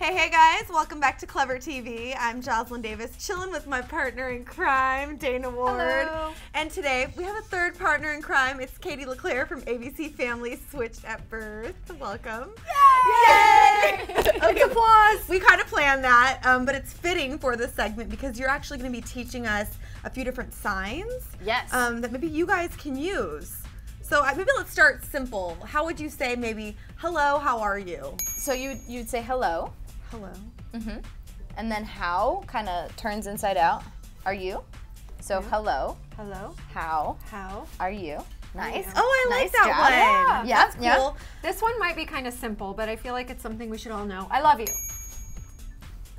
Hey, hey guys, welcome back to Clevver TV. I'm Joslyn Davis, chilling with my partner in crime, Dana Ward. Hello. And today we have a third partner in crime. It's Katie Leclerc from ABC Family Switched at Birth. Welcome. Yay! okay, applause. We kind of planned that, um, but it's fitting for this segment because you're actually going to be teaching us a few different signs Yes. um, that maybe you guys can use. So uh, maybe let's start simple. How would you say maybe, hello, how are you? so you you'd say hello, Hello. mm-hmm. and then how kind of turns inside out. Are you? So hello, Hello. how How? are you? Nice. Oh, I like that job. one. Yeah, That's yeah. cool. This one might be kind of simple, but I feel like it's something we should all know. I love you.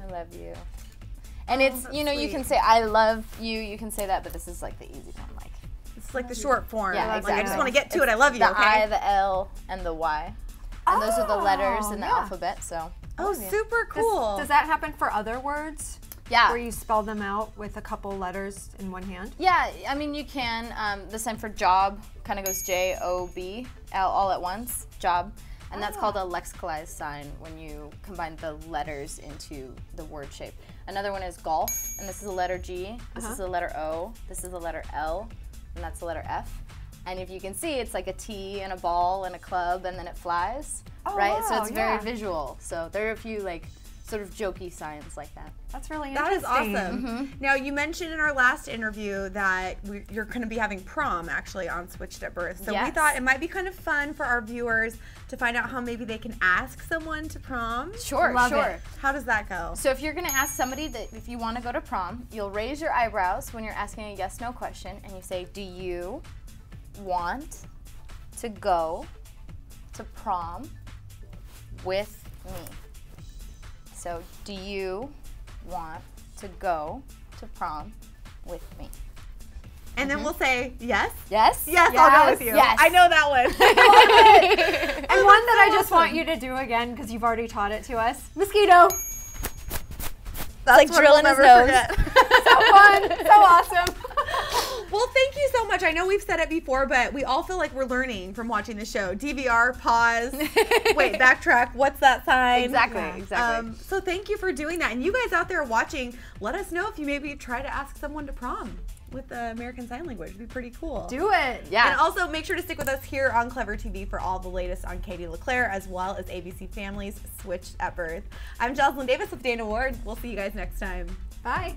I love you. And Oh, it's you know you can say I love you. You can say that, but this is like the easy one, like It's like the short form. Yeah, Like I just want to get to it. I love you. the okay. I, the L, and the Y. And those are the letters Oh, in the yeah. alphabet. So oh, super cool. does that happen for other words? yeah. Where you spell them out with a couple letters in one hand? Yeah, I mean you can. Um, the sign for job kind of goes J O B all, all at once, job, and that's called a lexicalized sign when you combine the letters into the word shape. Another one is golf, and this is a letter G. This is a letter O. This is a letter L, and that's a letter F. And if you can see, it's like a T and a ball and a club, and then it flies, Oh, right? so wow, it's very visual. So there are a few like sort of jokey signs like that. That's really That is awesome. Mm-hmm. Now, you mentioned in our last interview that we, you're going to be having prom actually on Switched at Birth. So we thought it might be kind of fun for our viewers to find out how maybe they can ask someone to prom. Sure, Love sure. it. How does that go? So if you're gonna ask somebody that if you want to go to prom, you'll raise your eyebrows when you're asking a yes/no question, and you say, "Do you want to go to prom with me?" So, do you want to go to prom with me? And then mm-hmm. we'll say yes. Yes. Yes, I'll go with you. Yes. I know that one. And one that I just want you to do again because you've already taught it to us. Mosquito. That's like drilling we'll his nose. So fun. so awesome. Well, thank you so much. I know we've said it before, but we all feel like we're learning from watching the show. DVR, pause, wait, backtrack. What's that sign? Exactly. Yeah. Exactly. Um, so thank you for doing that. And you guys out there watching, let us know if you maybe try to ask someone to prom with the American Sign Language. It'd be pretty cool. Do it. yeah. And also make sure to stick with us here on Clevver TV for all the latest on Katie Leclerc as well as ABC Families Switched at Birth. I'm Joslyn Davis with Dana Ward. We'll see you guys next time. Bye.